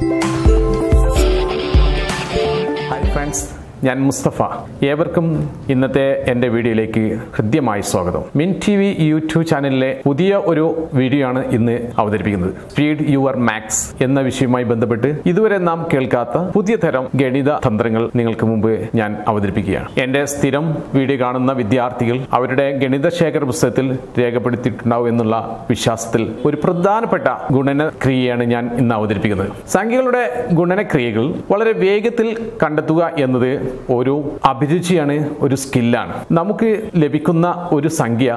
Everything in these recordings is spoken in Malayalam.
Hi friends, ഞാൻ മുസ്തഫ. ഏവർക്കും ഇന്നത്തെ എന്റെ വീഡിയോയിലേക്ക് ഹൃദ്യമായി സ്വാഗതം. മിൻ ടി വി യൂട്യൂബ് ചാനലിലെ പുതിയ ഒരു വീഡിയോ ആണ് ഇന്ന് അവതരിപ്പിക്കുന്നത്. സ്പീഡ് യുവർ മാക്സ് എന്ന വിഷയവുമായി ബന്ധപ്പെട്ട് ഇതുവരെ നാം കേൾക്കാത്ത പുതിയ തരം ഗണിത തന്ത്രങ്ങൾ നിങ്ങൾക്ക് മുമ്പ് ഞാൻ അവതരിപ്പിക്കുകയാണ്. എന്റെ സ്ഥിരം വീഡിയോ കാണുന്ന വിദ്യാർത്ഥികൾ അവരുടെ ഗണിത ശേഖര പുസ്തകത്തിൽ രേഖപ്പെടുത്തിയിട്ടുണ്ടാവും എന്നുള്ള വിശ്വാസത്തിൽ ഒരു പ്രധാനപ്പെട്ട ഗുണനക്രിയയാണ് ഞാൻ ഇന്ന് അവതരിപ്പിക്കുന്നത്. സംഖ്യകളുടെ ഗുണനക്രിയകൾ വളരെ വേഗത്തിൽ കണ്ടെത്തുക എന്നത് ഒരു അഭിരുചിയാണ് ഒരു സ്കില്ലാണ്. നമുക്ക് ലഭിക്കുന്ന ഒരു സംഖ്യ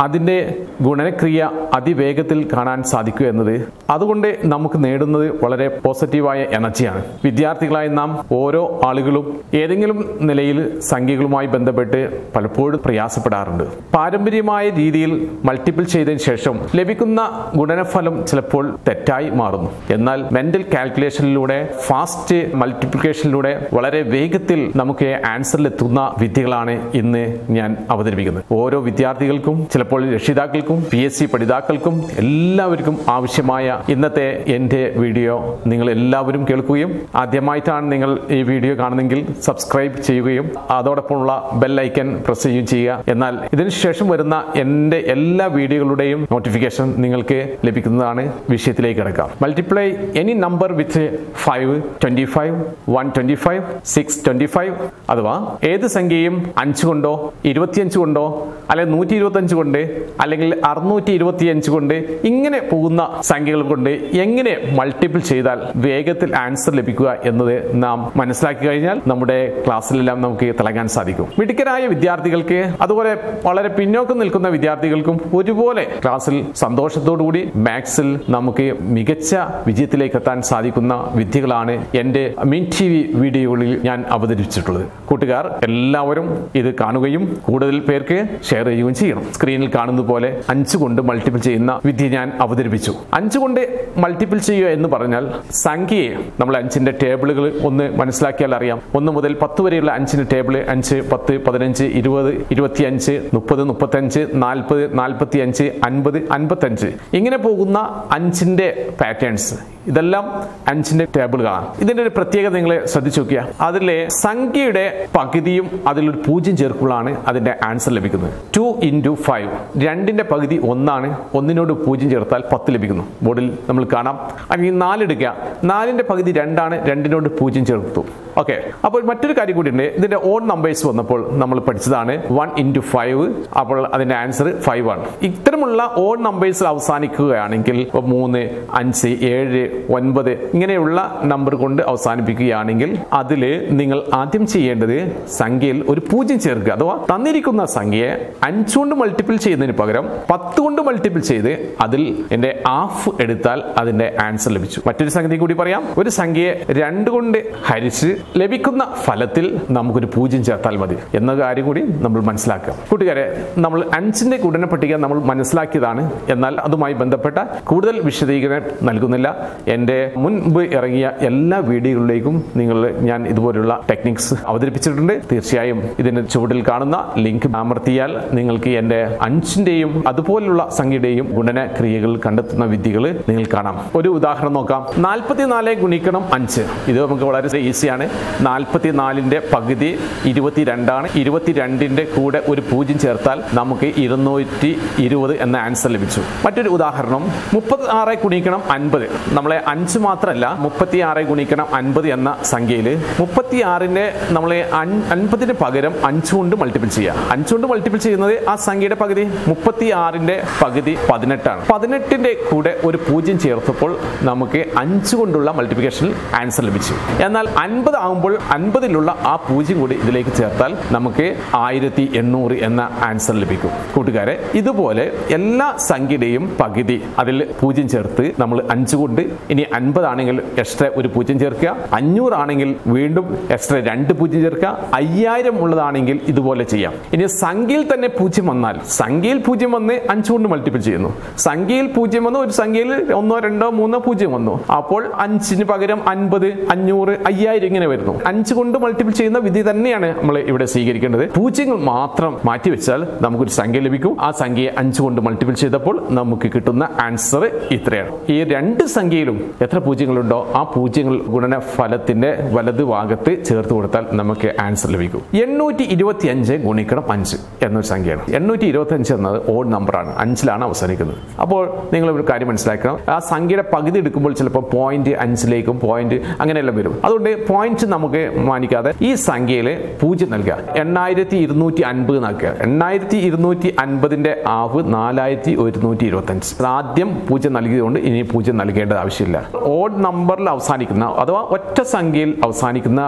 അതിന്റെ ഗുണനക്രിയ അതിവേഗത്തിൽ കാണാൻ സാധിക്കുക എന്നത് അതുകൊണ്ട് നമുക്ക് നേടുന്നത് വളരെ പോസിറ്റീവായ എനർജിയാണ്. വിദ്യാർത്ഥികളായ നാം ഓരോ ആളുകളും ഏതെങ്കിലും നിലയിൽ സംഖ്യകളുമായി ബന്ധപ്പെട്ട് പലപ്പോഴും പ്രയാസപ്പെടാറുണ്ട്. പാരമ്പര്യമായ രീതിയിൽ മൾട്ടിപ്പിൾ ചെയ്തതിന് ശേഷം ലഭിക്കുന്ന ഗുണനഫലം ചിലപ്പോൾ തെറ്റായി മാറുന്നു. എന്നാൽ മെന്റൽ കാൽക്കുലേഷനിലൂടെ ഫാസ്റ്റ് മൾട്ടിപ്ലിക്കേഷനിലൂടെ വളരെ വേഗത്തിൽ നമുക്ക് ആൻസറിലെത്തുന്ന വിദ്യകളാണ് ഇന്ന് ഞാൻ അവതരിപ്പിക്കുന്നത്. ഓരോ വിദ്യാർത്ഥികൾക്കും ചിലപ്പോൾ രക്ഷിതാക്കൾക്കും പി എസ് സി പഠിതാക്കൾക്കും എല്ലാവർക്കും ആവശ്യമായ ഇന്നത്തെ എന്റെ വീഡിയോ നിങ്ങൾ എല്ലാവരും കേൾക്കുകയും ആദ്യമായിട്ടാണ് നിങ്ങൾ ഈ വീഡിയോ കാണുന്നെങ്കിൽ സബ്സ്ക്രൈബ് ചെയ്യുകയും അതോടൊപ്പമുള്ള ബെല്ലൈക്കൻ പ്രസ് ചെയ്യുകയും ചെയ്യുക. എന്നാൽ ഇതിനുശേഷം വരുന്ന എന്റെ എല്ലാ വീഡിയോകളുടെയും നോട്ടിഫിക്കേഷൻ നിങ്ങൾക്ക് ലഭിക്കുന്നതാണ് വിഷയത്തിലേക്ക് കിടക്കാം multiply any number with five twenty five one twenty five six twenty five അഥവാ ഏത് സംഖ്യയും അഞ്ച് കൊണ്ടോ ഇരുപത്തിയഞ്ച് കൊണ്ടോ അല്ലെങ്കിൽ നൂറ്റി ഇരുപത്തഞ്ച് കൊണ്ട് അല്ലെങ്കിൽ അറുന്നൂറ്റി ഇരുപത്തിയഞ്ച് കൊണ്ട് ഇങ്ങനെ പോകുന്ന സംഖ്യകൾ കൊണ്ട് എങ്ങനെ മൾട്ടിപ്പിൾ ചെയ്താൽ വേഗത്തിൽ ആൻസർ ലഭിക്കുക എന്നത് നാം മനസ്സിലാക്കി കഴിഞ്ഞാൽ നമ്മുടെ ക്ലാസ്സിലെല്ലാം നമുക്ക് തിളങ്ങാൻ സാധിക്കും. മിടുക്കരായ വിദ്യാർത്ഥികൾക്ക് അതുപോലെ വളരെ പിന്നോക്കം നിൽക്കുന്ന വിദ്യാർത്ഥികൾക്കും ഒരുപോലെ ക്ലാസ്സിൽ സന്തോഷത്തോടുകൂടി മാത്സിൽ നമുക്ക് മികച്ച വിജയത്തിലേക്ക് എത്താൻ സാധിക്കുന്ന വിദ്യകളാണ് എന്റെ മിൻ ടി വി വീഡിയോകളിൽ ഞാൻ അവതരിപ്പിച്ചിട്ടുള്ളത്. കൂട്ടുകാർ എല്ലാവരും ഇത് കാണുകയും കൂടുതൽ പേർക്ക് ഷെയർ ചെയ്യുകയും ചെയ്യണം. സ്ക്രീനിൽ കാണുന്നത് പോലെ അഞ്ച് കൊണ്ട് മൾട്ടിപ്പിൾ ചെയ്യുന്ന വിദ്യ ഞാൻ അവതരിപ്പിച്ചു. അഞ്ച് കൊണ്ട് മൾട്ടിപ്പിൾ ചെയ്യുക എന്ന് പറഞ്ഞാൽ സംഖ്യയെ നമ്മൾ അഞ്ചിന്റെ ടേബിളുകൾ ഒന്ന് മനസ്സിലാക്കിയാൽ അറിയാം. ഒന്ന് മുതൽ പത്ത് വരെയുള്ള അഞ്ചിന്റെ ടേബിൾ അഞ്ച് പത്ത് പതിനഞ്ച് ഇരുപത് ഇരുപത്തിയഞ്ച് മുപ്പത് മുപ്പത്തഞ്ച് നാൽപ്പത് നാൽപ്പത്തി അഞ്ച് അൻപത് അൻപത്തഞ്ച്. ഇങ്ങനെ പോകുന്ന അഞ്ചിന്റെ പാറ്റേൺസ് ഇതെല്ലാം അഞ്ചിന്റെ ടേബിളുകളാണ്. ഇതിന്റെ ഒരു പ്രത്യേകത നിങ്ങൾ ശ്രദ്ധിച്ചു നോക്കിയ. അതിലെ സംഖ്യയുടെ പകുതിയും അതിലൊരു പൂജ്യം ചേർക്കുമ്പോഴാണ് അതിന്റെ ആൻസർ ലഭിക്കുന്നത്. ടു ഇന്റു ഫൈവ് രണ്ടിന്റെ പകുതി ഒന്നാണ്. ഒന്നിനോട് പൂജ്യം ചേർത്താൽ പത്ത് ലഭിക്കുന്നു. ബോർഡിൽ നമ്മൾ കാണാം. അല്ലെങ്കിൽ നാലെടുക്കുക നാലിന്റെ പകുതി രണ്ടാണ്. രണ്ടിനോട് പൂജ്യം ചേർത്തു. ഓക്കെ. അപ്പോൾ മറ്റൊരു കാര്യം കൂടി ഉണ്ട്. ഇതിന്റെ ഓൺ നമ്പേഴ്സ് വന്നപ്പോൾ നമ്മൾ പഠിച്ചതാണ് വൺ ഇന്റു ഫൈവ് അപ്പോൾ അതിന്റെ ആൻസർ ഫൈവ് ആണ്. ഇത്തരമുള്ള ഓൺ നമ്പേഴ്സ് അവസാനിക്കുകയാണെങ്കിൽ മൂന്ന് അഞ്ച് ഏഴ് ഒൻപത് ഇങ്ങനെയുള്ള നമ്പർ കൊണ്ട് അവസാനിപ്പിക്കുകയാണെങ്കിൽ അതിൽ നിങ്ങൾ ആദ്യം ചെയ്യേണ്ടത് സംഖ്യയിൽ ഒരു പൂജ്യം ചേർക്കുക. അഥവാ തന്നിരിക്കുന്ന സംഖ്യയെ അഞ്ചുകൊണ്ട് മൾട്ടിപ്പിൾ ചെയ്യുന്നതിന് പകരം പത്ത് കൊണ്ട് മൾട്ടിപ്പിൾ ചെയ്ത് അതിൽ എന്റെ ഹാഫ് എടുത്താൽ അതിന്റെ ആൻസർ ലഭിച്ചു. മറ്റൊരു സംഗതി കൂടി പറയാം. ഒരു സംഖ്യയെ രണ്ട് കൊണ്ട് ഹരിച്ച് ലഭിക്കുന്ന ഫലത്തിൽ നമുക്കൊരു പൂജ്യം ചേർത്താൽ മതി എന്ന കാര്യം കൂടി നമ്മൾ മനസ്സിലാക്കുക. കൂട്ടുകാരെ നമ്മൾ അഞ്ചിന്റെ ഗുണന പട്ടിക നമ്മൾ മനസ്സിലാക്കിയതാണ്. എന്നാൽ അതുമായി ബന്ധപ്പെട്ട കൂടുതൽ വിശദീകരണം നൽകുന്നില്ല. എന്റെ മുൻപ് ഇറങ്ങിയ എല്ലാ വീഡിയോകളിലേക്കും നിങ്ങൾ ഞാൻ ഇതുപോലുള്ള ടെക്നിക്സ് അവതരിപ്പിച്ചിട്ടുണ്ട്. തീർച്ചയായും ഇതിന് ചുവട്ടിൽ കാണുന്ന ലിങ്ക് അമർത്തിയാൽ നിങ്ങൾക്ക് എന്റെ അഞ്ചിന്റെയും അതുപോലുള്ള സംഖ്യയുടെയും ഗുണന ക്രിയകൾ കണ്ടെത്തുന്ന വിദ്യകൾ നിങ്ങൾ കാണാം. ഒരു ഉദാഹരണം നോക്കാം. നാൽപ്പത്തിനാല് ഗുണിക്കണം അഞ്ച്. ഇത് നമുക്ക് വളരെ ഈസിയാണ്. നാൽപ്പത്തിനാലിന്റെ പകുതി ഇരുപത്തിരണ്ടാണ്. ഇരുപത്തിരണ്ടിന്റെ കൂടെ ഒരു പൂജ്യം ചേർത്താൽ നമുക്ക് ഇരുന്നൂറ്റി ഇരുപത് എന്ന ആൻസർ ലഭിച്ചു. മറ്റൊരു ഉദാഹരണം. മുപ്പത്തി ആറ് ഗുണിക്കണം അൻപത്. നമ്മളെ അഞ്ച് മാത്രമല്ല മുപ്പത്തി ആറ് ഗുണിക്കണം അൻപത് എന്ന സംഖ്യയിൽ മുപ്പത്തി ആറിന്റെ നമ്മളെ അൻപതിന് പകരം അഞ്ച് കൊണ്ട് മൾട്ടിപ്പിൾ ചെയ്യുക. അഞ്ച് കൊണ്ട് മൾട്ടിപ്പിൾ ചെയ്യുന്നത് ആ സംഖ്യയുടെ പകുതി മുപ്പത്തി ആറിന്റെ പകുതി പതിനെട്ടാണ്. പതിനെട്ടിന്റെ കൂടെ ഒരു പൂജ്യം ചേർത്തപ്പോൾ നമുക്ക് അഞ്ച് കൊണ്ടുള്ള മൾട്ടിപ്ലിക്കേഷനിൽ ആൻസർ ലഭിച്ചു. എന്നാൽ അൻപത് ആകുമ്പോൾ അൻപതിലുള്ള ആ പൂജ്യം കൂടി ഇതിലേക്ക് ചേർത്താൽ നമുക്ക് ആയിരത്തി എണ്ണൂറ് എന്ന ആൻസർ ലഭിക്കും. കൂട്ടുകാരെ ഇതുപോലെ എല്ലാ സംഖ്യയുടെയും പകുതി അതിൽ പൂജ്യം ചേർത്ത് നമ്മൾ അഞ്ച് കൊണ്ട് ഇനി അൻപതാണെങ്കിൽ എക്സ്ട്രാ ഒരു പൂജ്യം ചേർക്കുക. അഞ്ഞൂറാണെങ്കിൽ വീണ്ടും എക്സ്ട്രാ രണ്ട് പൂജ്യം ചേർക്കുക. അയ്യായിരം ഉള്ളതാണെങ്കിൽ ഇതുപോലെ ചെയ്യാം. ഇനി സംഖ്യയിൽ തന്നെ പൂജ്യം വന്നാൽ സംഖ്യയിൽ പൂജ്യം വന്ന് അഞ്ച് കൊണ്ട് മൾട്ടിപ്പിൾ ചെയ്യുന്നു. സംഖ്യയിൽ പൂജ്യം വന്നു ഒരു സംഖ്യയിൽ ഒന്നോ രണ്ടോ മൂന്നോ പൂജ്യം വന്നു. അപ്പോൾ അഞ്ചിന് പകരം അൻപത് അഞ്ഞൂറ് അയ്യായിരം ഇങ്ങനെ വരുന്നു. അഞ്ച് കൊണ്ട് മൾട്ടിപ്പിൾ ചെയ്യുന്ന വിധി തന്നെയാണ് നമ്മൾ ഇവിടെ സ്വീകരിക്കേണ്ടത്. പൂജ്യങ്ങൾ മാത്രം മാറ്റി മാറ്റിവെച്ചാൽ നമുക്കൊരു സംഖ്യ ലഭിക്കും. ആ സംഖ്യയെ അഞ്ച് കൊണ്ട് മൾട്ടിപ്പിൾ ചെയ്തപ്പോൾ നമുക്ക് കിട്ടുന്ന ആൻസർ ഇത്രയാണ്. ഈ രണ്ട് സംഖ്യയിലും എത്ര പൂജ്യങ്ങളുണ്ടോ ആ പൂജ്യങ്ങൾ ഗുണന ഫലത്തിന്റെ വലത് ഭാഗത്ത് ചേർത്ത് കൊടുത്താൽ നമുക്ക് ആൻസർ ലഭിക്കും. എണ്ണൂറ്റി ഇരുപത്തി അഞ്ച് ഗുണിക്കണം അഞ്ച് എന്നൊരു സംഖ്യയാണ്. എണ്ണൂറ്റി ഇരുപത്തി അഞ്ച് എന്നത് ഓഡ് നമ്പറാണ് അഞ്ചിലാണ് അവസാനിക്കുന്നത്. അപ്പോൾ നിങ്ങൾ ഒരു കാര്യം മനസ്സിലാക്കണം. ആ സംഖ്യയുടെ പകുതി എടുക്കുമ്പോൾ ചിലപ്പോൾ പോയിന്റ് അഞ്ചിലേക്കും പോയിന്റ് അങ്ങനെയെല്ലാം വരും. അതുകൊണ്ട് പോയിന്റ് നമുക്ക് മാനിക്കാതെ ഈ സംഖ്യയിൽ പൂജ്യം നൽകുക. എണ്ണായിരത്തി ഇരുന്നൂറ്റി അൻപത് നൽകുക എണ്ണായിരത്തി ഇരുന്നൂറ്റി അൻപതിന്റെ ആവ് നാലായിരത്തി ഒരുന്നൂറ്റി ഇരുപത്തഞ്ച് ആദ്യം പൂജ്യം നൽകിയതുകൊണ്ട് ഇനി പൂജ്യം നൽകേണ്ടത് ആവശ്യമില്ല. ഓഡ് നമ്പറിൽ അവസാനിക്കുന്ന അഥവാ ഒറ്റ സംഖ്യയിൽ അവസാനിക്കുന്ന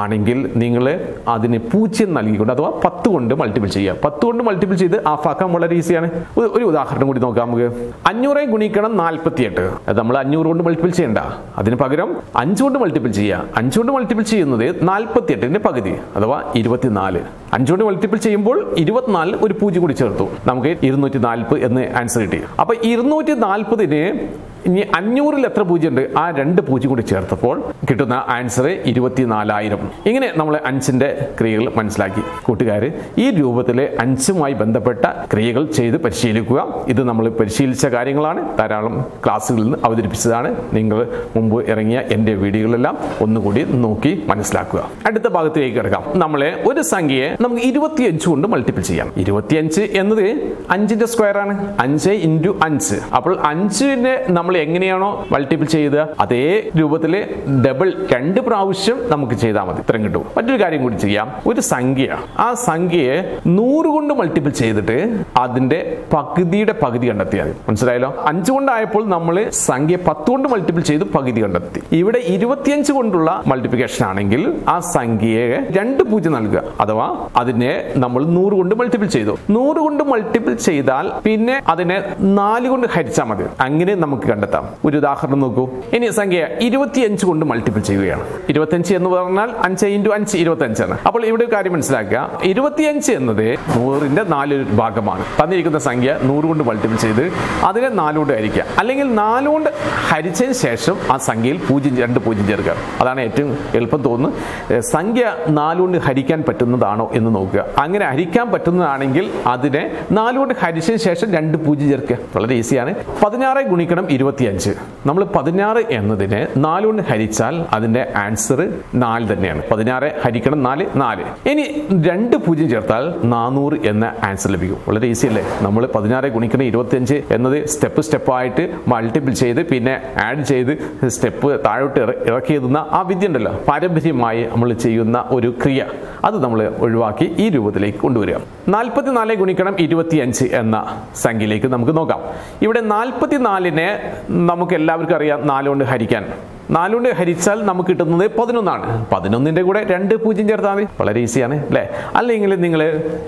ആണെങ്കിൽ നിങ്ങൾ അതിന് പൂജ്യം നൽകിക്കൊണ്ട് അഥവാ പത്ത് കൊണ്ട് മൾട്ടിപ്പിൾ ചെയ്യുക. പത്ത് കൊണ്ട് മൾട്ടിപ്പിൾ ചെയ്ത് ആഫാക്കാൻ വളരെ ഈസിയാണ് ഒരു- ഉദാഹരണം കൂടി നോക്കാം നമുക്ക്. അഞ്ഞൂറെ ഗുണിക്കണം നാൽപ്പത്തിയെട്ട്. അത് നമ്മൾ അഞ്ഞൂറ് കൊണ്ട് മൾട്ടിപ്പിൾ ചെയ്യണ്ട. അതിന് പകരം അഞ്ച് കൊണ്ട് മൾട്ടിപ്പിൾ ചെയ്യുക. അഞ്ച് കൊണ്ട് മൾട്ടിപ്പിൾ ചെയ്യുന്നത് നാൽപ്പത്തിയെട്ടിന്റെ പകുതി അഥവാ ഇരുപത്തിനാല്. അഞ്ച് കൊണ്ട് മൾട്ടിപ്പിൾ ചെയ്യുമ്പോൾ ഇരുപത്തിനാലിൽ ഒരു പൂജ്യം കൂടി ചേർത്തു. നമുക്ക് ഇരുന്നൂറ്റി നാൽപ്പത് എന്ന് ആൻസർ കിട്ടി. അപ്പൊ ഇരുന്നൂറ്റി നാൽപ്പതിന് ഇനി അഞ്ഞൂറിൽ എത്ര പൂജ്യം ഉണ്ട് ആ രണ്ട് പൂജ്യം കൂടി ചേർത്തപ്പോൾ കിട്ടുന്ന ആൻസർ ഇരുപത്തിനാലായിരം. ഇങ്ങനെ നമ്മൾ അഞ്ചിന്റെ ക്രിയകൾ മനസ്സിലാക്കി. കൂട്ടുകാർ ഈ രൂപത്തിലെ അഞ്ചുമായി ബന്ധപ്പെട്ട ക്രിയകൾ ചെയ്ത് പരിശീലിക്കുക. ഇത് നമ്മൾ പരിശീലിച്ച കാര്യങ്ങളാണ്. ധാരാളം ക്ലാസ്സുകളിൽ നിന്ന് അവതരിപ്പിച്ചതാണ്. നിങ്ങൾ മുമ്പ് ഇറങ്ങിയ എന്റെ വീഡിയോകളെല്ലാം ഒന്നുകൂടി നോക്കി മനസ്സിലാക്കുക. അടുത്ത ഭാഗത്തേക്ക് കിടക്കാം. നമ്മളെ ഒരു സംഖ്യയെ നമുക്ക് ഇരുപത്തിയഞ്ച് കൊണ്ട് മൾട്ടിപ്പിൾ ചെയ്യാം. ഇരുപത്തിയഞ്ച് എന്നത് അഞ്ചിന്റെ സ്ക്വയർ ആണ്. അഞ്ച് ഇന്റു അഞ്ച്. അപ്പോൾ അഞ്ചിനെ നമ്മൾ എങ്ങനെയാണോ മൾട്ടിപ്പിൾ ചെയ്ത് അതേ രൂപത്തിൽ ഡബിൾ രണ്ട് പ്രാവശ്യം നമുക്ക് ചെയ്താൽ മതി. ഇത്രയും കിട്ടും. മറ്റൊരു കാര്യം കൂടി ചെയ്യാം. ഒരു സംഖ്യ. ആ സംഖ്യയെ നൂറ് കൊണ്ട് മൾട്ടിപ്പിൾ ചെയ്തിട്ട് അതിന്റെ പകുതിയുടെ പകുതി കണ്ടെത്തിയാൽ മതി. മനസ്സിലായല്ലോ? അഞ്ച് കൊണ്ടായപ്പോൾ നമ്മൾ സംഖ്യ പത്ത് കൊണ്ട് മൾട്ടിപ്പിൾ ചെയ്ത് പകുതി കണ്ടെത്തി. ഇവിടെ ഇരുപത്തിയഞ്ച് കൊണ്ടുള്ള മൾട്ടിപ്ലിക്കേഷൻ ആണെങ്കിൽ ആ സംഖ്യയെ രണ്ട് പൂജ്യം നൽകുക. അഥവാ അതിനെ നമ്മൾ നൂറ് കൊണ്ട് മൾട്ടിപ്പിൾ ചെയ്തു. നൂറ് കൊണ്ട് മൾട്ടിപ്പിൾ ചെയ്താൽ പിന്നെ അതിനെ നാല് കൊണ്ട് ഹരിച്ചാൽ മതി. അങ്ങനെ നമുക്ക് കണ്ടെത്താം ഒരു ഉദാഹരണം നോക്കൂ. ഇനി സംഖ്യ ഇരുപത്തിയഞ്ച് കൊണ്ട് മൾട്ടിപ്പിൾ ചെയ്യുകയാണ്. ഇരുപത്തിയഞ്ച് എന്ന് പറഞ്ഞാൽ അഞ്ച് ഇന്റു അഞ്ച് ഇരുപത്തിയഞ്ചാണ് അപ്പോൾ ഇവിടെ ഒരു കാര്യം മനസ്സിലാക്കുക. ഇരുപത്തിയഞ്ച് എന്നത് നൂറിന്റെ നാല് ഭാഗമാണ്. തന്നിരിക്കുന്ന സംഖ്യ നൂറ് കൊണ്ട് മൾട്ടിപ്പിൾ ചെയ്ത് അതിനെ നാലുകൊണ്ട് ഹരിക്കുക. അല്ലെങ്കിൽ നാലുകൊണ്ട് ഹരിച്ചതിന് ശേഷം ആ സംഖ്യയിൽ പൂജ്യം രണ്ട് പൂജ്യം ചേർക്കുക. അതാണ് ഏറ്റവും എളുപ്പം തോന്നുന്നത്. സംഖ്യ നാലുകൊണ്ട് ഹരിക്കാൻ പറ്റുന്നതാണോ എന്ന് നോക്കുക. അങ്ങനെ ഹരിക്കാൻ പറ്റുന്നതാണെങ്കിൽ അതിനെ നാലുകൊണ്ട് ഹരിച്ചതിന് ശേഷം രണ്ട് പൂജ്യം ചേർക്കുക. വളരെ ഈസിയാണ് പതിനാറ് ഗുണിക്കണം ഇരുപത്തിയഞ്ച്. നമ്മൾ പതിനാറ് എന്നതിനെ നാലുകൊണ്ട് ഹരിച്ചാൽ അതിന്റെ ആൻസർ നാല് തന്നെയാണ്. പതിനാറ് ഹരിക്കണം നാല് നാല്. ഇനി രണ്ട് പൂജ്യം ചേർത്താൽ നാനൂറ് എന്ന ആൻസർ ലഭിക്കും. വളരെ ഈസി അല്ലേ? നമ്മൾ പതിനാറ് ഗുണിക്കണം ഇരുപത്തിയഞ്ച് എന്നത് സ്റ്റെപ്പ് സ്റ്റെപ്പായിട്ട് മൾട്ടിപ്പിൾ ചെയ്ത് പിന്നെ ആഡ് ചെയ്ത് സ്റ്റെപ്പ് താഴോട്ട് ഇറക്കി എഴുതുന്ന ആ വിദ്യ ഉണ്ടല്ലോ. പാരമ്പര്യമായി നമ്മൾ ചെയ്യുന്ന ഒരു ക്രിയ. അത് നമ്മൾ ഒഴിവാക്കി ഈ രൂപത്തിലേക്ക് കൊണ്ടുവരിക. നാൽപ്പത്തിനാല് ഗുണിക്കണം ഇരുപത്തിയഞ്ച് എന്ന സംഖ്യയിലേക്ക് നമുക്ക് നോക്കാം. ഇവിടെ നാൽപ്പത്തിനാലിനെ നമുക്ക് എല്ലാവർക്കും അറിയാം നാലുകൊണ്ട് ഹരിക്കാൻ. നാലുകൊണ്ട് ഹരിച്ചാൽ നമുക്ക് കിട്ടുന്നത് പതിനൊന്നാണ്. പതിനൊന്നിന്റെ കൂടെ രണ്ട് പൂജ്യം ചേർത്താൽ മതി വളരെ ഈസിയാണ് അല്ലേ? അല്ലെങ്കിൽ നിങ്ങൾ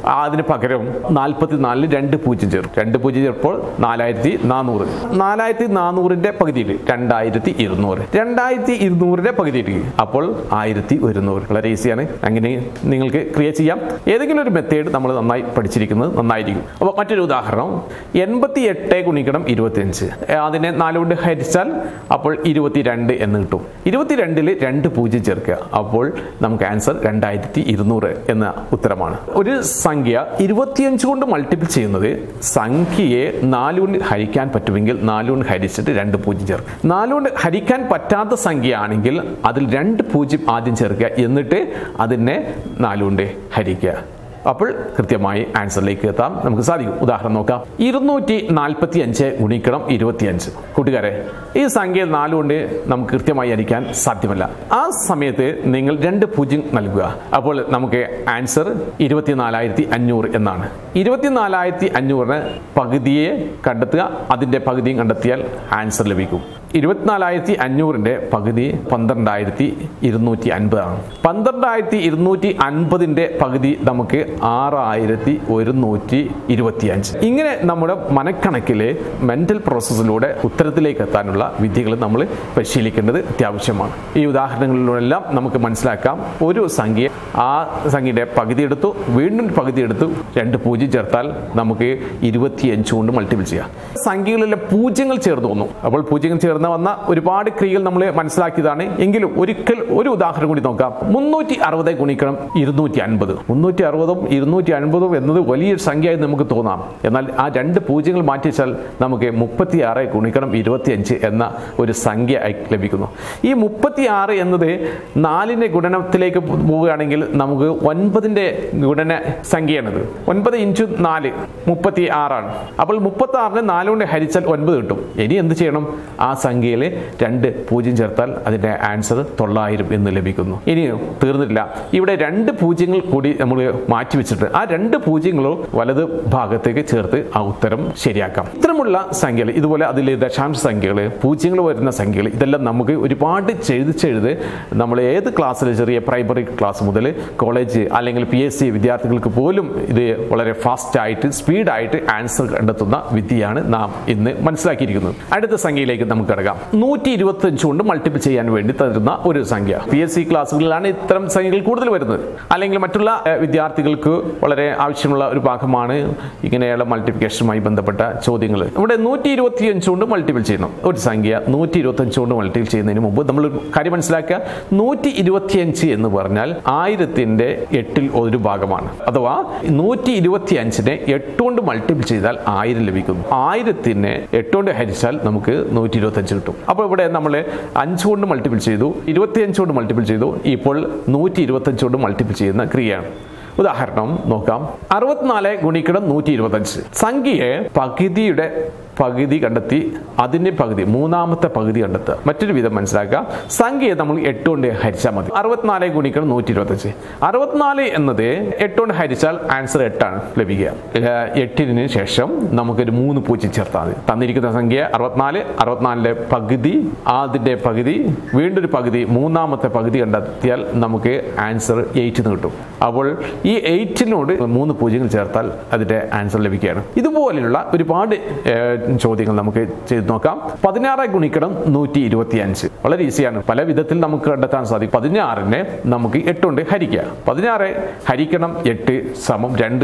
അതിന് പകരം നാൽപ്പത്തി നാലിൽ രണ്ട് പൂജ്യം ചേർക്കും. രണ്ട് പൂജ്യം ചേർപ്പോൾ നാലായിരത്തി നാനൂറ് നാലായിരത്തി നാനൂറിന്റെ പകുതിയിൽ രണ്ടായിരത്തി ഇരുന്നൂറ് രണ്ടായിരത്തി ഇരുന്നൂറിന്റെ പകുതിയിൽ അപ്പോൾ ആയിരത്തി ഒരുന്നൂറ് വളരെ ഈസിയാണ്. അങ്ങനെ നിങ്ങൾക്ക് ക്രിയേറ്റ് ചെയ്യാം. ഏതെങ്കിലും ഒരു മെത്തേഡ് നമ്മൾ നന്നായി പഠിച്ചിരിക്കുന്നത് നന്നായിരിക്കും. അപ്പോൾ മറ്റൊരു ഉദാഹരണം. എൺപത്തി എട്ട് ഗുണിക്കണം ഇരുപത്തിയഞ്ച്. അതിനെ നാലുകൊണ്ട് ഹരിച്ചാൽ അപ്പോൾ ഇരുപത്തിരണ്ട് എന്ന് കിട്ടും. ഇരുപത്തിരണ്ടിൽ രണ്ട് പൂജ്യം ചേർക്കുക. അപ്പോൾ നമുക്ക് ആൻസർ രണ്ടായിരത്തി ഇരുന്നൂറ് എന്ന ഉത്തരമാണ്. ഒരു സംഖ്യ ഇരുപത്തിയഞ്ച് കൊണ്ട് മൾട്ടിപ്പിൾ ചെയ്യുന്നത് സംഖ്യയെ നാലുകൊണ്ട് ഹരിക്കാൻ പറ്റുമെങ്കിൽ നാലുകൊണ്ട് ഹരിച്ചിട്ട് രണ്ട് പൂജ്യം ചേർക്കുക. നാലുകൊണ്ട് ഹരിക്കാൻ പറ്റാത്ത സംഖ്യ ആണെങ്കിൽ അതിൽ രണ്ട് പൂജ്യം ആദ്യം ചേർക്കുക. എന്നിട്ട് അതിനെ നാലുകൊണ്ട് ഹരിക്കുക. അപ്പോൾ കൃത്യമായി ആൻസറിലേക്ക് എത്താൻ നമുക്ക് സാധിക്കും. ഉദാഹരണം നോക്കാം. ഇരുന്നൂറ്റി നാൽപ്പത്തി അഞ്ച് ഗുണിക്കണം ഇരുപത്തിയഞ്ച്. കൂട്ടുകാരെ ഈ സംഖ്യ നാലുകൊണ്ട് നമുക്ക് കൃത്യമായി അരിക്കാൻ സാധ്യമല്ല. ആ സമയത്ത് നിങ്ങൾ രണ്ട് പൂജ്യം നൽകുക. അപ്പോൾ നമുക്ക് ആൻസർ ഇരുപത്തിനാലായിരത്തി അഞ്ഞൂറ് എന്നാണ്. ഇരുപത്തിനാലായിരത്തി അഞ്ഞൂറിന് പകുതിയെ കണ്ടെത്തുക. അതിന്റെ പകുതിയും കണ്ടെത്തിയാൽ ആൻസർ ലഭിക്കും. ഇരുപത്തിനാലായിരത്തി അഞ്ഞൂറിന്റെ പകുതി പന്ത്രണ്ടായിരത്തി ഇരുന്നൂറ്റി അൻപതാണ് പന്ത്രണ്ടായിരത്തി ഇരുന്നൂറ്റി അൻപതിന്റെ പകുതി നമുക്ക് ആറായിരത്തി ഒരുന്നൂറ്റി ഇരുപത്തി അഞ്ച് ഇങ്ങനെ നമ്മുടെ മനക്കണക്കിലെ മെന്റൽ പ്രോസസ്സിലൂടെ ഉത്തരത്തിലേക്ക് എത്താനുള്ള വിദ്യകൾ നമ്മൾ പരിശീലിക്കേണ്ടത് അത്യാവശ്യമാണ്. ഈ ഉദാഹരണങ്ങളിലൂടെല്ലാം നമുക്ക് മനസ്സിലാക്കാം. ഒരു സംഖ്യ ആ സംഖ്യയുടെ പകുതി എടുത്തു വീണ്ടും പകുതി എടുത്തു രണ്ട് പൂജ്യം ചേർത്താൽ നമുക്ക് ഇരുപത്തിയഞ്ച് കൊണ്ട് മൾട്ടിപ്പിൾ ചെയ്യാം. സംഖ്യകളിലെ പൂജ്യങ്ങൾ ചേർന്ന് വന്നു. അപ്പോൾ പൂജ്യങ്ങൾ ചേർന്ന് തുടർന്ന് വന്ന ഒരുപാട് ക്രിയകൾ നമ്മൾ മനസ്സിലാക്കിയതാണ്. എങ്കിലും ഒരിക്കൽ ഒരു ഉദാഹരണം കൂടി നോക്കാം. മുന്നൂറ്റി അറുപത് ഗുണിക്കണം ഇരുന്നൂറ്റി അൻപത് മുന്നൂറ്റി അറുപതും ഇരുന്നൂറ്റി അൻപതും എന്നത് വലിയൊരു സംഖ്യയായി നമുക്ക് തോന്നാം. എന്നാൽ ആ രണ്ട് പൂജ്യങ്ങൾ മാറ്റിച്ചാൽ നമുക്ക് മുപ്പത്തി ആറ് ഗുണിക്കണം ഇരുപത്തിയഞ്ച് എന്ന ഒരു സംഖ്യ ലഭിക്കുന്നു. ഈ മുപ്പത്തി ആറ് എന്നത് നാലിന്റെ ഗുണനത്തിലേക്ക് പോവുകയാണെങ്കിൽ നമുക്ക് ഒൻപതിന്റെ ഗുണന സംഖ്യയാണിത്. ഒൻപത് ഇഞ്ചു നാല് മുപ്പത്തി ആറാണ് അപ്പോൾ മുപ്പത്തി ആറിന് നാലുകൊണ്ട് ഹരിച്ചാൽ ഒൻപത് കിട്ടും. ഇനി എന്ത് ചെയ്യണം? ആ സംഖ്യയിൽ രണ്ട് പൂജ്യം ചേർത്താൽ അതിന്റെ ആൻസർ തൊള്ളായിരം എന്ന് ലഭിക്കുന്നു. ഇനി തീർന്നിട്ടില്ല. ഇവിടെ രണ്ട് പൂജ്യങ്ങൾ കൂടി നമ്മൾ മാറ്റി വെച്ചിട്ട് ആ രണ്ട് പൂജ്യങ്ങളും വലത് ഭാഗത്തേക്ക് ചേർത്ത് ആ ഉത്തരം ശരിയാക്കാം. ഇത്തരമുള്ള സംഖ്യകൾ ഇതുപോലെ അതിൽ ദശാംശ സംഖ്യകൾ പൂജ്യങ്ങൾ വരുന്ന സംഖ്യകൾ ഇതെല്ലാം നമുക്ക് ഒരുപാട് ചെഴുതിച്ചെഴുത് നമ്മൾ ഏത് ക്ലാസ്സിൽ ചെറിയ പ്രൈമറി ക്ലാസ് മുതൽ കോളേജ് അല്ലെങ്കിൽ പി എസ് സി വിദ്യാർത്ഥികൾക്ക് പോലും ഇത് വളരെ ഫാസ്റ്റ് ആയിട്ട് സ്പീഡായിട്ട് ആൻസർ കണ്ടെത്തുന്ന വിദ്യയാണ് നാം ഇന്ന് മനസ്സിലാക്കിയിരിക്കുന്നത്. അടുത്ത സംഖ്യയിലേക്ക് നമുക്ക് കിടക്കാം നൂറ്റി ഇരുപത്തി അഞ്ച് കൊണ്ട് മൾട്ടിപ്പിൾ ചെയ്യാൻ വേണ്ടി തരുന്ന ഒരു സംഖ്യ. പി എസ് സി ക്ലാസ്സുകളിലാണ് ഇത്തരം സംഖ്യകൾ കൂടുതൽ വരുന്നത്. അല്ലെങ്കിൽ മറ്റുള്ള വിദ്യാർത്ഥികൾക്ക് വളരെ ആവശ്യമുള്ള ഒരു ഭാഗമാണ് ഇങ്ങനെയുള്ള മൾട്ടിപ്ലിക്കേഷനുമായി ബന്ധപ്പെട്ട ചോദ്യങ്ങൾ. ഇവിടെ നൂറ്റി ഇരുപത്തി അഞ്ച് കൊണ്ട് മൾട്ടിപ്പിൾ ചെയ്യണം ഒരു സംഖ്യ നൂറ്റി ഇരുപത്തി അഞ്ച് കൊണ്ട് മൾട്ടിപ്പിൾ ചെയ്യുന്നതിന് മുമ്പ് നമ്മൾ കാര്യം മനസ്സിലാക്കുക. നൂറ്റി ഇരുപത്തിയഞ്ച് എന്ന് പറഞ്ഞാൽ ആയിരത്തിന്റെ എട്ടിൽ ഒരു ഭാഗമാണ്. അഥവാ നൂറ്റി ഇരുപത്തി അഞ്ചിനെ എട്ട് കൊണ്ട് മൾട്ടിപ്പിൾ ചെയ്താൽ ആയിരം ലഭിക്കുന്നു. ആയിരത്തിനെ എട്ട് കൊണ്ട് ഹരിച്ചാൽ നമുക്ക് നൂറ്റി ഇരുപത്തി അഞ്ച് കിട്ടും അപ്പോൾ ഇവിടെ നമ്മൾ അഞ്ച് കൊണ്ട് മൾട്ടിപ്പിൾ ചെയ്തു ഇരുപത്തി അഞ്ച് കൊണ്ട് മൾട്ടിപ്പിൾ ചെയ്തു ഇപ്പോൾ നൂറ്റി ഇരുപത്തഞ്ച് കൊണ്ട് മൾട്ടിപ്പിൾ ചെയ്യുന്ന ക്രിയയാണ്. ഉദാഹരണം നോക്കാം. അറുപത്തിനാല് ഗുണിക്കണം നൂറ്റി ഇരുപത്തഞ്ച് സംഖ്യയെ പകുതിയുടെ പകുതി കണ്ടെത്തി അതിന്റെ പകുതി മൂന്നാമത്തെ പകുതി കണ്ടെത്തുക. മറ്റൊരു വിധം മനസ്സിലാക്കുക. സംഖ്യയെ നമ്മൾ എട്ട് കൊണ്ട് ഹരിച്ചാൽ മതി. അറുപത്തിനാല് ഗുണിക്കണം നൂറ്റി ഇരുപത്തഞ്ച് അറുപത്തിനാല് എന്നത് എട്ട് കൊണ്ട് ഹരിച്ചാൽ ആൻസർ എട്ടാണ് ലഭിക്കുക. എട്ടിന് ശേഷം നമുക്കൊരു മൂന്ന് പൂജ്യം ചേർത്താൽ മതി. തന്നിരിക്കുന്ന സംഖ്യ അറുപത്തിനാല് അറുപത്തിനാലിന്റെ പകുതി അതിന്റെ പകുതി വീണ്ടൊരു പകുതി മൂന്നാമത്തെ പകുതി കണ്ടെത്തിയാൽ നമുക്ക് ആൻസർ എയ്റ്റ് കിട്ടും. അപ്പോൾ ഈ എയ്റ്റിനോട് മൂന്ന് പൂജ്യങ്ങൾ ചേർത്താൽ അതിന്റെ ആൻസർ ലഭിക്കുകയാണ്. ഇതുപോലെയുള്ള ഒരുപാട് ചോദ്യങ്ങൾ നമുക്ക് ചെയ്ത് നോക്കാം. പതിനാറ് ഗുണിക്കണം നൂറ്റി ഇരുപത്തി അഞ്ച് വളരെ ഈസിയാണ്. പല വിധത്തിൽ നമുക്ക് കണ്ടെത്താൻ സാധിക്കും. പതിനാറിനെ നമുക്ക് എട്ട് കൊണ്ട് ഹരിക്കുക. പതിനാറ് ഹരിക്കണം എട്ട് സമം രണ്ട്.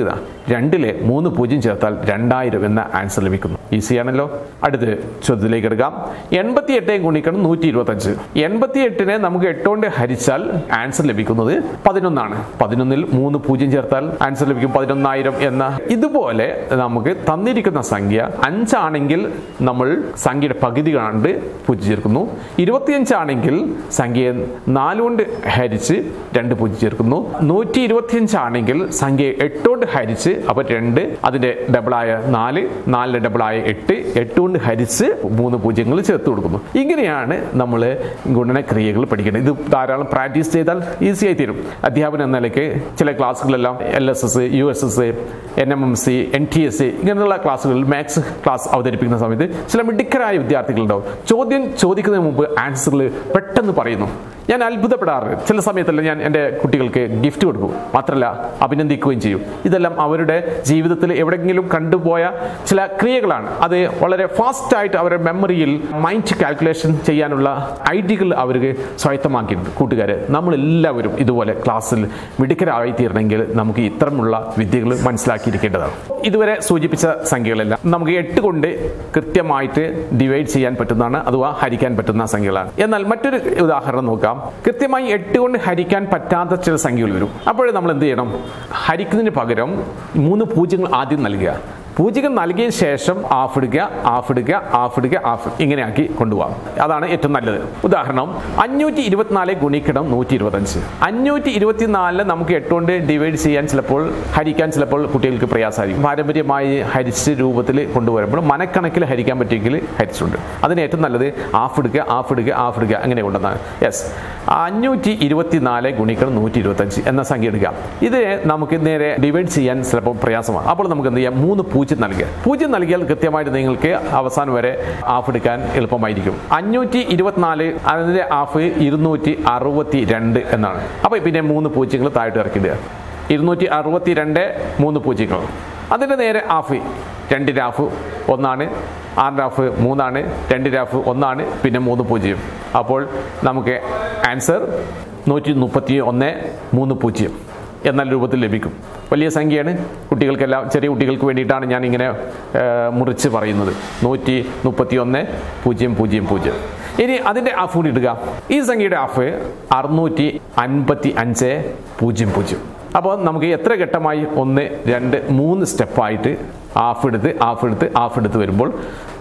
രണ്ടിലെ മൂന്ന് പൂജ്യം ചേർത്താൽ രണ്ടായിരം എന്ന ആൻസർ ലഭിക്കുന്നു. ഈസിയാണല്ലോ. അടുത്ത് ചോദ്യത്തിലേക്ക് എടുക്കാം. എൺപത്തി എട്ട് ഗുണിക്കണം നൂറ്റി ഇരുപത്തി അഞ്ച് എൺപത്തി എട്ടിനെ നമുക്ക് എട്ട് കൊണ്ട് ഹരിച്ചാൽ ആൻസർ ലഭിക്കുന്നത് പതിനൊന്നാണ്. പതിനൊന്നിൽ മൂന്ന് പൂജ്യം ചേർത്താൽ ആൻസർ ലഭിക്കും പതിനൊന്നായിരം എന്ന. ഇതുപോലെ നമുക്ക് തന്നിരിക്കുന്ന സംഖ്യ അഞ്ചാണെങ്കിൽ നമ്മൾ സംഖ്യയുടെ പകുതി കണ്ട് പൂജ്യം ചേർക്കുന്നു. ഇരുപത്തിയഞ്ചാണെങ്കിൽ സംഖ്യയെ നാലുകൊണ്ട് ഹരിച്ച് രണ്ട് പൂജ്യം ചേർക്കുന്നു. നൂറ്റി ഇരുപത്തിയഞ്ചാണെങ്കിൽ സംഖ്യയെ എട്ടുകൊണ്ട് ഹരിച്ച് അപ്പോൾ രണ്ട് അതിന്റെ ഡബിളായ നാല് നാലിന്റെ ഡബിളായ എട്ട് എട്ട് കൊണ്ട് ഹരിച്ച് മൂന്ന് പൂജ്യങ്ങൾ ചേർത്ത് കൊടുക്കുന്നു. ഇങ്ങനെയാണ് നമ്മൾ ഗുണനക്രിയകൾ പഠിക്കുന്നത് ഇത് ധാരാളം പ്രാക്ടീസ് ചെയ്താൽ ഈസി ആയി തീരും. അധ്യാപനം എന്ന നിലയ്ക്ക് ചില ക്ലാസ്സുകളെല്ലാം L S S U S S N M M C N T S C ഇങ്ങനെയുള്ള ക്ലാസ്സുകളിൽ മാത്സ് ക്ലാസ് അവതരിപ്പിക്കുന്ന സമയത്ത് ചില മിടുക്കരായ വിദ്യാർത്ഥികളുണ്ടാവും. ചോദ്യം ചോദിക്കുന്നതിന് മുമ്പ് ആൻസറിൽ പെട്ടെന്ന് പറയുന്നു. ഞാൻ അത്ഭുതപ്പെടാറുണ്ട് ചില സമയത്തല്ല ഞാൻ എന്റെ കുട്ടികൾക്ക് ഗിഫ്റ്റ് കൊടുക്കും. മാത്രമല്ല അഭിനന്ദിക്കുകയും ചെയ്യും. ഇതെല്ലാം അവരുടെ ജീവിതത്തിൽ എവിടെയെങ്കിലും കണ്ടുപോയ ചില ക്രിയകളാണ്. അത് വളരെ ഫാസ്റ്റായിട്ട് അവരുടെ മെമ്മറിയിൽ മൈൻഡ് കാൽക്കുലേഷൻ ചെയ്യാനുള്ള ഐഡിയകൾ അവർക്ക് സ്വായത്തമാക്കിയിട്ടുണ്ട്. കൂട്ടുകാരെ നമ്മളെല്ലാവരും ഇതുപോലെ ക്ലാസ്സിൽ മിടുക്കരായി തീരണമെങ്കിൽ നമുക്ക് ഇത്തരമുള്ള വിദ്യകൾ മനസ്സിലാക്കിയിരിക്കേണ്ടതാണ്. ഇതുവരെ സൂചിപ്പിച്ച സംഖ്യകളെല്ലാം നമുക്ക് എട്ട് കൊണ്ട് കൃത്യമായിട്ട് ഡിവൈഡ് ചെയ്യാൻ പറ്റുന്നതാണ് അഥവാ ഹരിക്കാൻ പറ്റുന്ന സംഖ്യകളാണ്. എന്നാൽ മറ്റൊരു ഉദാഹരണം നോക്കാം. കൃത്യമായി എട്ട് കൊണ്ട് ഹരിക്കാൻ പറ്റാത്ത ചില സംഖ്യകൾ വരും. അപ്പോഴേ നമ്മൾ എന്ത് ചെയ്യണം? ഹരിക്കുന്നതിന് പകരം മൂന്ന് പൂജ്യങ്ങൾ ആദ്യം നൽകുക. പൂജ്യങ്ങൾ നൽകിയ ശേഷം ആഫ് എടുക്കുക ആഫ് എടുക്കുക ആഫ് എടുക്കുക ഇങ്ങനെയാക്കി കൊണ്ടുപോകാം അതാണ് ഏറ്റവും നല്ലത്. ഉദാഹരണം അഞ്ഞൂറ്റി ഇരുപത്തിനാല് ഗുണിക്കണം നൂറ്റി ഇരുപത്തഞ്ച് അഞ്ഞൂറ്റി ഇരുപത്തിനാലിന് നമുക്ക് എട്ട് കൊണ്ട് ഡിവൈഡ് ചെയ്യാൻ ചിലപ്പോൾ ഹരിക്കാൻ ചിലപ്പോൾ കുട്ടികൾക്ക് പ്രയാസമായിരിക്കും. പാരമ്പര്യമായി ഹരിച്ച് രൂപത്തിൽ കൊണ്ടുവരുമ്പോൾ മനക്കണക്കിൽ ഹരിക്കാൻ പറ്റുമെങ്കിൽ ഹരിച്ചുണ്ട്. അതിന് ഏറ്റവും നല്ലത് ആഫ് എടുക്കുക ആഫ് എടുക്കുക അങ്ങനെ കൊണ്ടുവന്നാണ്. യെസ് അഞ്ഞൂറ്റി ഇരുപത്തിനാല് ഗുണിക്കണം നൂറ്റി ഇരുപത്തഞ്ച് എന്ന സംഖ്യ എടുക്കുക ഇതിനെ നമുക്ക് നേരെ ഡിവൈഡ് ചെയ്യാൻ ചിലപ്പോൾ പ്രയാസമാണ്. അപ്പോൾ നമുക്ക് എന്ത് ചെയ്യാം? മൂന്ന് പൂജ്യം നൽകുക പൂജ്യം നൽകിയാൽ കൃത്യമായിട്ട് നിങ്ങൾക്ക് അവസാനം വരെ ആഫ് എടുക്കാൻ എളുപ്പമായിരിക്കും. അഞ്ഞൂറ്റി ഇരുപത്തിനാല് അതിന്റെ ആഫ് ഇരുന്നൂറ്റി അറുപത്തി രണ്ട് എന്നാണ്. അപ്പോൾ പിന്നെ മൂന്ന് പൂജ്യങ്ങൾ താഴോട്ട് ഇറക്കിടുക ഇരുന്നൂറ്റി അറുപത്തി രണ്ട് മൂന്ന് പൂജ്യങ്ങൾ. അതിന്റെ നേരെ ആഫ് രണ്ടിന്റെ ഹാഫ് ഒന്നാണ് ആറിന്റെ ഹാഫ് മൂന്നാണ് രണ്ടിന്റെ ഹാഫ് ഒന്നാണ് പിന്നെ മൂന്ന് പൂജ്യം. അപ്പോൾ നമുക്ക് ആൻസർ നൂറ്റി മുപ്പത്തി ഒന്ന് മൂന്ന് പൂജ്യം എന്ന രൂപത്തിൽ ലഭിക്കും. വലിയ സംഖ്യയാണ്. കുട്ടികൾക്കെല്ലാം ചെറിയ കുട്ടികൾക്ക് വേണ്ടിയിട്ടാണ് ആ, മുറിച്ച് പറയുന്നത്. നൂറ്റി മുപ്പത്തി ഒന്ന് പൂജ്യം പൂജ്യം പൂജ്യം. ഇനി അതിന്റെ കൂടി ഇടുക. ഈ സംഖ്യയുടെ ഹാഫ് അറുന്നൂറ്റി അൻപത്തി അഞ്ച് പൂജ്യം പൂജ്യം. അപ്പോൾ നമുക്ക് എത്ര ഘട്ടമായി ഒന്ന് രണ്ട് മൂന്ന് സ്റ്റെപ്പായിട്ട് ഹാഫ് എടുത്ത് ഹാഫ് എടുത്ത് ഹാഫ് എടുത്ത് വരുമ്പോൾ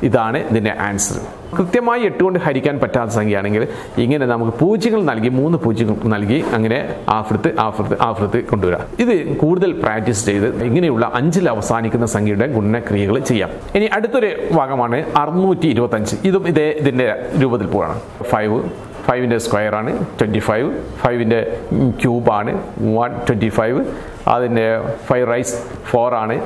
ഇതാണ് ഇതിന്റെ ആൻസർ. കൃത്യമായി എട്ട് കൊണ്ട് ഹരിക്കാൻ പറ്റാത്ത സംഖ്യയാണെങ്കിൽ ഇങ്ങനെ നമുക്ക് പൂജ്യങ്ങൾ നൽകി മൂന്ന് പൂജ്യങ്ങൾ നൽകി അങ്ങനെ ഹാഫ് എടുത്ത് ഹാഫ് എടുത്ത് ഹാഫ് എടുത്ത് കൊണ്ടുവരാം. ഇത് കൂടുതൽ പ്രാക്ടീസ് ചെയ്ത് ഇങ്ങനെയുള്ള അഞ്ചിൽ അവസാനിക്കുന്ന സംഖ്യയുടെ ഗുണനക്രിയകൾ ചെയ്യാം. ഇനി അടുത്തൊരു ഭാഗമാണ് അറുന്നൂറ്റി ഇരുപത്തഞ്ച്. ഇതും ഇതേ ഇതിന്റെ രൂപത്തിൽ പോവാണ്. ഫൈവ് ഫൈവിന്റെ സ്ക്വയറാണ് ട്വന്റി ഫൈവ് ഫൈവിന്റെ ക്യൂബാണ് വൺ ട്വന്റി ഫൈവ് അതിന്റെ ഫൈവ് റൈസ് ഫോറാണ്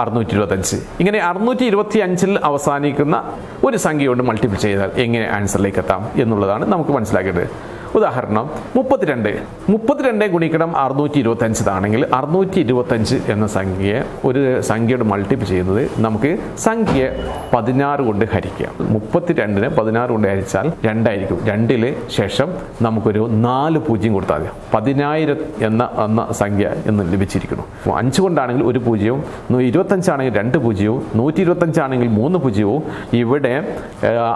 അറുന്നൂറ്റി ഇരുപത്തഞ്ച് ഇങ്ങനെ അറുന്നൂറ്റി ഇരുപത്തി അഞ്ചിൽ അവസാനിക്കുന്ന ഒരു സംഖ്യ കൊണ്ട് മൾട്ടിപ്പിൾ ചെയ്താൽ എങ്ങനെ ആൻസറിലേക്ക് എത്താം എന്നുള്ളതാണ് നമുക്ക് മനസ്സിലാക്കേണ്ടത്. ഉദാഹരണം മുപ്പത്തിരണ്ട്. മുപ്പത്തിരണ്ട് ഗുണിക്കണം അറുന്നൂറ്റി ഇരുപത്തഞ്ചതാണെങ്കിൽ അറുന്നൂറ്റി ഇരുപത്തഞ്ച് എന്ന സംഖ്യയെ ഒരു സംഖ്യയോട് മൾട്ടിപ്പ് ചെയ്യുന്നത് നമുക്ക് സംഖ്യ പതിനാറ് കൊണ്ട് ഹരിക്കാം. മുപ്പത്തിരണ്ടിന് പതിനാറ് കൊണ്ട് ഹരിച്ചാൽ രണ്ടായിരിക്കും. രണ്ടിൽ ശേഷം നമുക്കൊരു നാല് പൂജ്യം കൊടുത്താൽ മതി. പതിനായിരം എന്ന എന്ന സംഖ്യ എന്ന് ലഭിച്ചിരിക്കുന്നു. അഞ്ച് കൊണ്ടാണെങ്കിൽ ഒരു പൂജ്യവും ഇരുപത്തഞ്ചാണെങ്കിൽ രണ്ട് പൂജ്യവും നൂറ്റി ഇരുപത്തഞ്ചാണെങ്കിൽ മൂന്ന് പൂജ്യവും. ഇവിടെ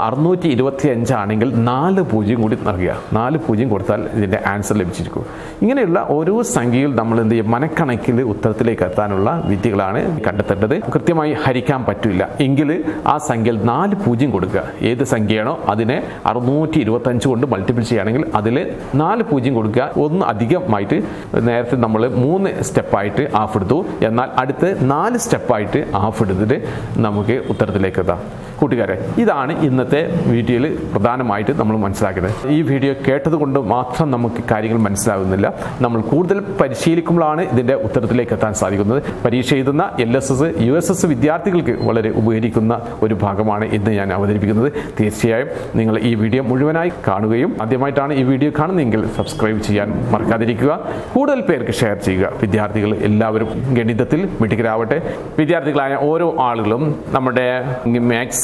അറുന്നൂറ്റി ഇരുപത്തി അഞ്ചാണെങ്കിൽ നാല് പൂജ്യം കൂടി നൽകുക. നാല് പൂജ്യം കൊടുത്താൽ ഇതിന്റെ ആൻസർ ലഭിച്ചിരിക്കും. ഇങ്ങനെയുള്ള ഓരോ സംഖ്യയിൽ നമ്മൾ എന്ത് ചെയ്യും? മനക്കണക്കിൽ ഉത്തരത്തിലേക്ക് എത്താനുള്ള വിദ്യകളാണ് കണ്ടെത്തേണ്ടത്. കൃത്യമായി ഹരിക്കാൻ പറ്റില്ല. എങ്കിൽ ആ സംഖ്യയിൽ നാല് പൂജ്യം കൊടുക്കുക. ഏത് സംഖ്യയാണോ അതിനെ അറുന്നൂറ്റി ഇരുപത്തഞ്ച് കൊണ്ട് മൾട്ടിപ്പിൾ ചെയ്യുകയാണെങ്കിൽ അതിൽ നാല് പൂജ്യം കൊടുക്കുക. ഒന്ന് അധികമായിട്ട് നേരത്തെ നമ്മൾ മൂന്ന് സ്റ്റെപ്പായിട്ട് ആഫ് എടുത്തു. എന്നാൽ അടുത്ത് നാല് സ്റ്റെപ്പായിട്ട് ആഫ് എടുത്തിട്ട് നമുക്ക് ഉത്തരത്തിലേക്ക് എത്താം. കൂട്ടുകാരെ ഇതാണ് ഇന്നത്തെ വീഡിയോയിൽ പ്രധാനമായിട്ട് നമ്മൾ മനസ്സിലാക്കുന്നത്. ഈ വീഡിയോ കേട്ടതുകൊണ്ട് മാത്രം നമുക്ക് കാര്യങ്ങൾ മനസ്സിലാകുന്നില്ല നമ്മൾ കൂടുതൽ പരിശീലിക്കുമ്പോഴാണ് ഇതിന്റെ ഉത്തരത്തിലേക്ക് എത്താൻ സാധിക്കുന്നത്. പരീക്ഷ എഴുതുന്ന L S S U S S വിദ്യാർത്ഥികൾക്ക് വളരെ ഉപകരിക്കുന്ന ഒരു ഭാഗമാണ് ഇന്ന് ഞാൻ അവതരിപ്പിക്കുന്നത്. തീർച്ചയായും നിങ്ങൾ ഈ വീഡിയോ മുഴുവനായി കാണുകയും ആദ്യമായിട്ടാണ് ഈ വീഡിയോ കാണുന്നതെങ്കിൽ സബ്സ്ക്രൈബ് ചെയ്യാൻ മറക്കാതിരിക്കുക. കൂടുതൽ പേർക്ക് ഷെയർ ചെയ്യുക. വിദ്യാർത്ഥികൾ എല്ലാവരും ഗണിതത്തിൽ മിടുക്കരാവട്ടെ. വിദ്യാർത്ഥികളായ ഓരോ ആളുകളും നമ്മുടെ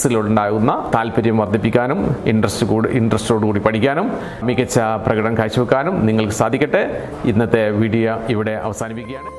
മാത്സിലുണ്ടാകുന്ന താല്പര്യം വർദ്ധിപ്പിക്കാനും ഇൻട്രസ്റ്റ് കൂടി ഇൻട്രസ്റ്റോടുകൂടി പഠിക്കാനും മികച്ച പ്രകടനം കാഴ്ചവെക്കാനും നിങ്ങൾക്ക് സാധിക്കട്ടെ. ഇന്നത്തെ വീഡിയോ ഇവിടെ അവസാനിപ്പിക്കുകയാണ്.